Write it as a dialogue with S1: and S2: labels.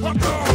S1: What dog!